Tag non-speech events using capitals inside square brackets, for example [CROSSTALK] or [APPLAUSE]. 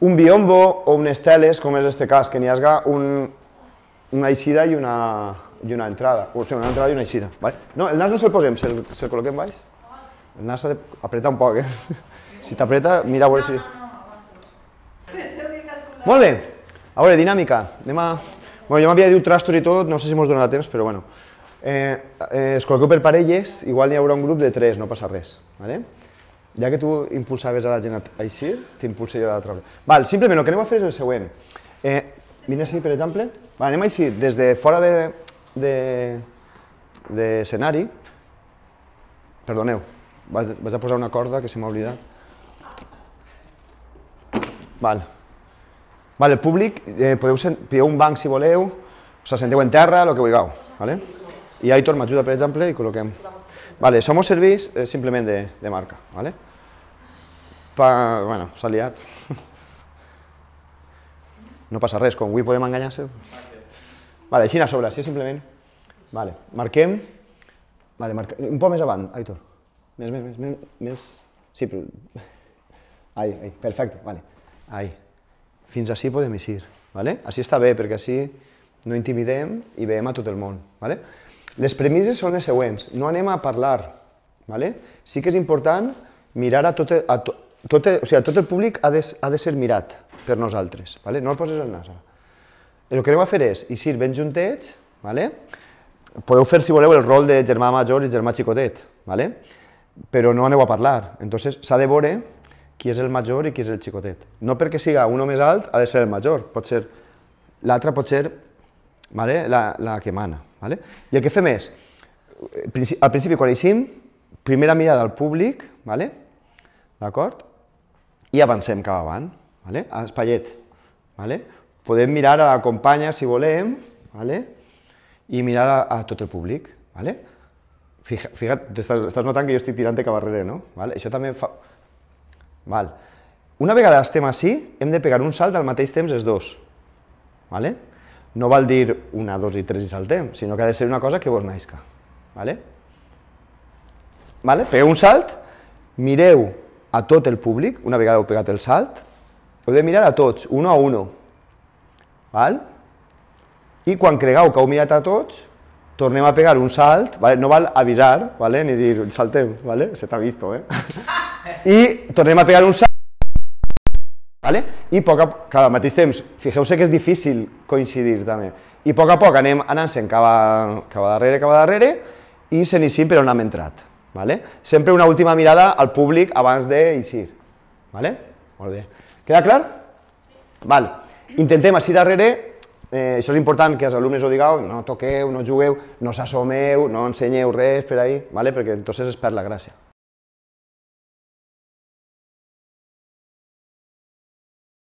un biombo o unes teles, com és este cas, que n'hi hagi un, una eixida i una, i una entrada, o sigui, una entrada i una eixida. Vale? No, el nas no se'l posem, se'l se col·loquem baix. El nas s'ha d'apretar un poc, eh? [LAUGHS] Si t'apreta, mira a veure si... Molt bé, a veure, dinàmica. Anem a... Bueno, jo m'havia dit trastos i tot, no sé si mos donarà temps, però bueno. Eh, eh, es col·loqueu per parelles, igual n'hi haurà un grup de tres, no passa res. Vale? Ja que tu impulsaves a la gent així, t'impulso jo a l'altra. Val, simplement el que anem a fer és el següent. Eh, vine així, per exemple. Val, anem així, des de fora de, d'escenari. De, Perdoneu, vaig, a posar una corda que se m'ha oblidat. Val. Val, el públic, eh, podeu pillar un banc si voleu, us assenteu en terra, el que vulgueu. Vale? I Aitor m'ajuda, per exemple, i col·loquem. Vale, som serveis eh, simplement de, de marca. Vale? Pa, bueno, s'ha. [LAUGHS] No passa res, com avui podem enganyar-se. Vale, així a sobre, així simplement. Vale, marquem. Vale, marca... un poc més avant, Aitor. Més, més, més, més. Sí, però... [LAUGHS] Vale. Ai. Fins així podem eixir, vale? Així està bé, perquè així no intimidem i veiem a tot el món, vale? Les premisses són les següents. No anem a parlar, vale? Sí que és important mirar a tot, a to, tot, o sigui, tot el públic ha de, ha de ser mirat per nosaltres, vale? No el poses al nas. El que anem a fer és eixir ben juntets, vale? podeu fer, si voleu, el rol de germà major i germà xicotet, vale? però no aneu a parlar. Entonces s'ha de veure qui és el major i qui és el xicotet. No perquè siga uno més alt ha de ser el major, pot ser l'altre pot ser vale? la, la que mana. Vale? I el que fem és, al principi quan eixim, primera mirada al públic, vale? d'acord? I avancem cap avant, vale? espaiet. Vale? Podem mirar a la companya si volem, vale? i mirar a, a tot el públic. Vale? Fija, fija't, estàs, estàs notant que jo estic tirant cap darrere, no? Vale? Això també fa... Val. Una vegada estem així, hem de pegar un salt al mateix temps els dos. Vale? No val dir una, dos i tres i saltem, sinó que ha de ser una cosa que vos naixca. Vale? Vale? Pegueu un salt, mireu a tot el públic, una vegada heu pegat el salt, heu de mirar a tots, uno a uno. Val? I quan cregueu que heu mirat a tots, tornem a pegar un salt, vale? no val avisar, vale? ni dir saltem, vale? se t'ha vist, eh? [LAUGHS] I tornem a pegar un salt, vale? i poc a, poc, al mateix temps, fixeu-se que és difícil coincidir també, i poc a poc anem anant-se'n cap, a, cap a darrere, cap a darrere, i s'iniciem per on hem entrat. Vale? Sempre una última mirada al públic abans d'eixir. Vale? Molt bé. Queda clar? Val. Intentem així darrere Eh, això és important que els alumnes ho digueu, no toqueu, no jugueu, no s'assomeu, no ensenyeu res per ahí, ¿vale? perquè entonces es perd la gràcia.